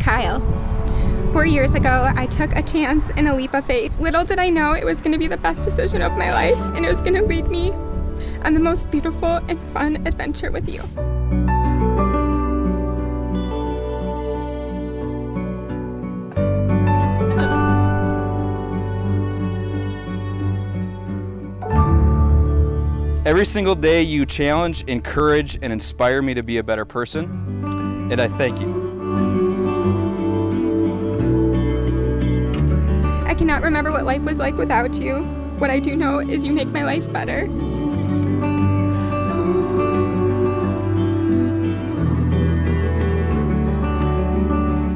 Kyle. Four years ago, I took a chance and a leap of faith. Little did I know it was going to be the best decision of my life, and it was going to lead me on the most beautiful and fun adventure with you. Every single day you challenge, encourage, and inspire me to be a better person, and I thank you. Cannot remember what life was like without you. What I do know is you make my life better.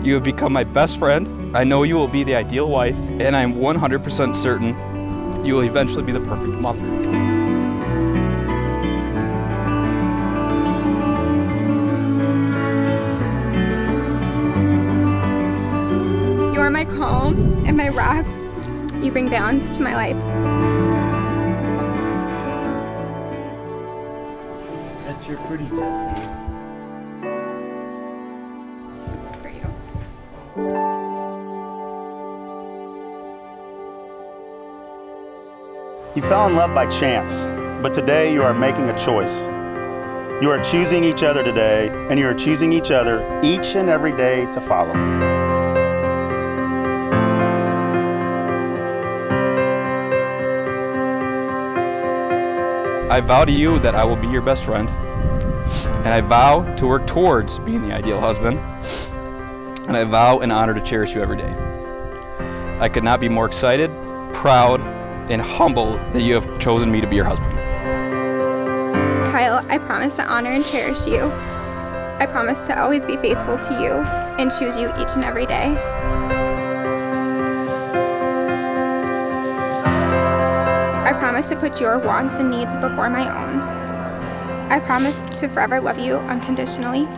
You have become my best friend. I know you will be the ideal wife, and I'm 100% certain you will eventually be the perfect mother. Are my calm and my rock. You bring balance to my life. That's your pretty Jessie. For you. You fell in love by chance, but today you are making a choice. You are choosing each other today, and you are choosing each other each and every day to follow. I vow to you that I will be your best friend, and I vow to work towards being the ideal husband, and I vow and honor to cherish you every day. I could not be more excited, proud, and humbled that you have chosen me to be your husband. Kyle, I promise to honor and cherish you. I promise to always be faithful to you and choose you each and every day. I promise to put your wants and needs before my own. I promise to forever love you unconditionally.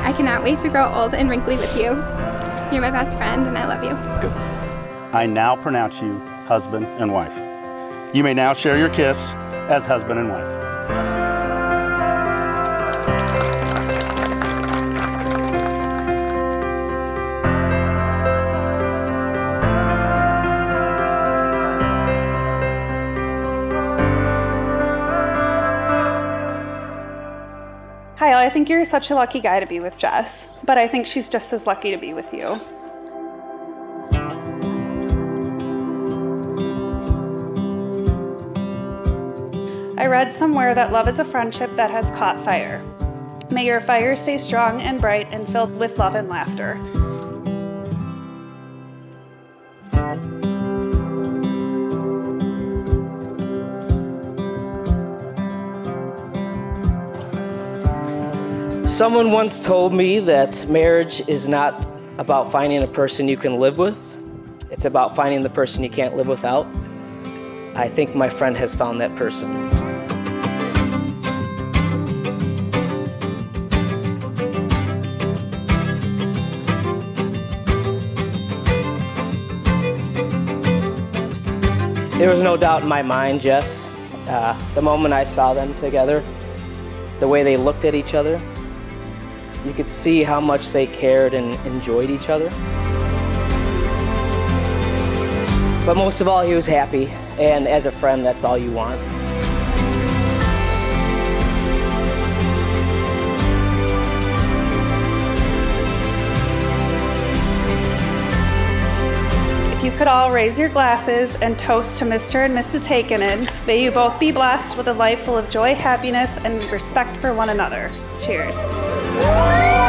I cannot wait to grow old and wrinkly with you. You're my best friend and I love you. I now pronounce you husband and wife. You may now share your kiss as husband and wife. Kyle, I think you're such a lucky guy to be with Jess, but I think she's just as lucky to be with you. I read somewhere that love is a friendship that has caught fire. May your fire stay strong and bright and filled with love and laughter. Someone once told me that marriage is not about finding a person you can live with, it's about finding the person you can't live without. I think my friend has found that person. There was no doubt in my mind, Jess. Uh, the moment I saw them together, the way they looked at each other, you could see how much they cared and enjoyed each other. But most of all, he was happy, and as a friend, that's all you want. If you could all raise your glasses and toast to Mr. and Mrs. Hakenin, may you both be blessed with a life full of joy, happiness, and respect for one another. Cheers. Woo!